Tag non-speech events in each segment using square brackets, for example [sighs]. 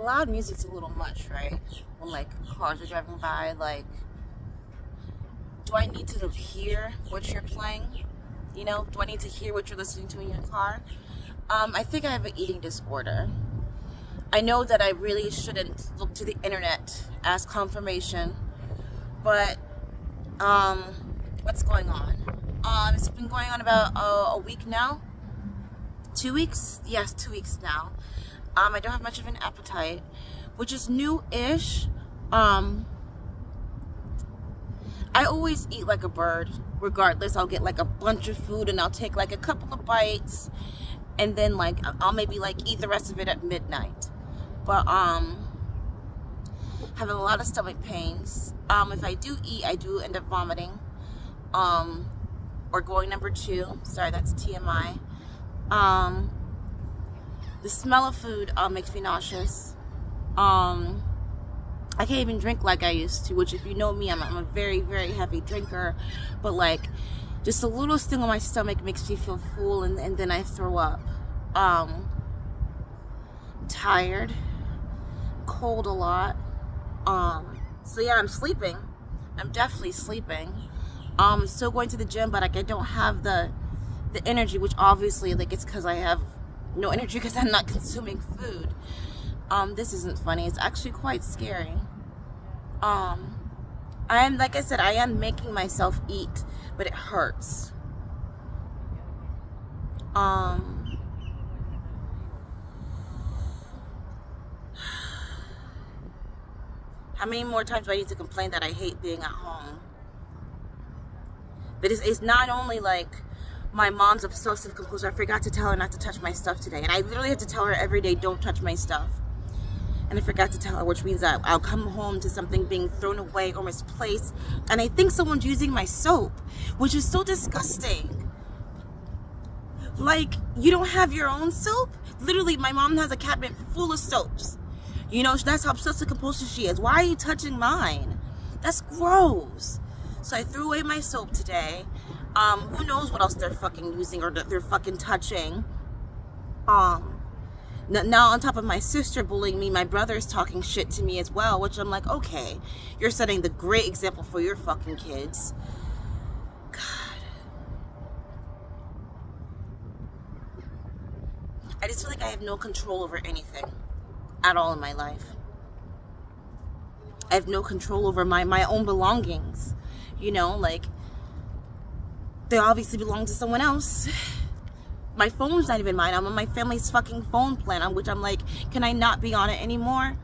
loud music's a little much, right? When like cars are driving by, like, do I need to hear what you're playing? You know, do I need to hear what you're listening to in your car? Um, I think I have an eating disorder. I know that I really shouldn't look to the internet as confirmation, but um, what's going on? Um, it's been going on about uh, a week now. Two weeks? Yes, two weeks now. Um, I don't have much of an appetite, which is new-ish. Um, I always eat like a bird, regardless. I'll get like a bunch of food and I'll take like a couple of bites and then like I'll maybe like eat the rest of it at midnight. But um having a lot of stomach pains. Um if I do eat, I do end up vomiting. Um or going number 2. Sorry, that's TMI. Um the smell of food uh, makes me nauseous. Um I can't even drink like I used to, which if you know me, I'm, I'm a very, very heavy drinker. But like, just a little sting on my stomach makes me feel full and, and then I throw up. Um, tired, cold a lot. Um, so yeah, I'm sleeping. I'm definitely sleeping. Um, still going to the gym, but like I don't have the the energy, which obviously like it's because I have no energy because I'm not consuming food. Um, this isn't funny. It's actually quite scary. Um, I am, like I said, I am making myself eat, but it hurts. Um, [sighs] how many more times do I need to complain that I hate being at home? But it's, it's not only like my mom's obsessive compulsive. I forgot to tell her not to touch my stuff today. And I literally have to tell her every day, don't touch my stuff and I forgot to tell her, which means that I'll come home to something being thrown away or misplaced, and I think someone's using my soap, which is so disgusting. Like, you don't have your own soap? Literally, my mom has a cabinet full of soaps. You know, that's how obsessive compulsive she is. Why are you touching mine? That's gross. So I threw away my soap today. Um, who knows what else they're fucking using or they're fucking touching. Um, now on top of my sister bullying me my brother's talking shit to me as well which i'm like okay you're setting the great example for your fucking kids. God. I just feel like i have no control over anything at all in my life. I have no control over my my own belongings. You know like they obviously belong to someone else my phone's not even mine. I'm on my family's fucking phone plan, on which I'm like, can I not be on it anymore?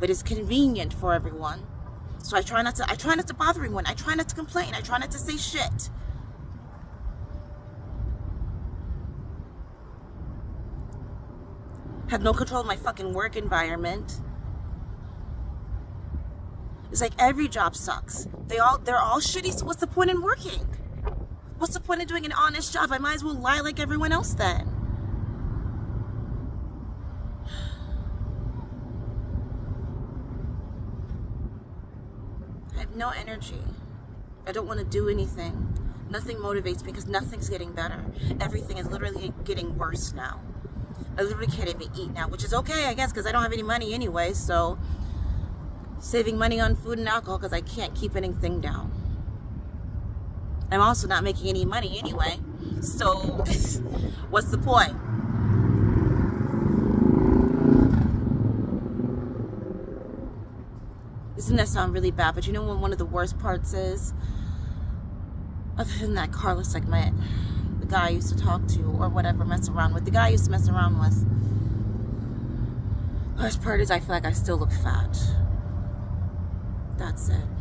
But it's convenient for everyone. So I try not to I try not to bother anyone. I try not to complain. I try not to say shit. Have no control of my fucking work environment. It's like every job sucks. They all they're all shitty, so what's the point in working? What's the point of doing an honest job? I might as well lie like everyone else then. I have no energy. I don't want to do anything. Nothing motivates me because nothing's getting better. Everything is literally getting worse now. I literally can't even eat now, which is okay, I guess, because I don't have any money anyway, so saving money on food and alcohol because I can't keep anything down. I'm also not making any money anyway. So [laughs] what's the point? Doesn't that sound really bad? But you know what one of the worst parts is? Other than that Carlos segment, the guy I used to talk to or whatever, mess around with. The guy I used to mess around with. Worst part is I feel like I still look fat. That's it.